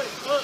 Yeah.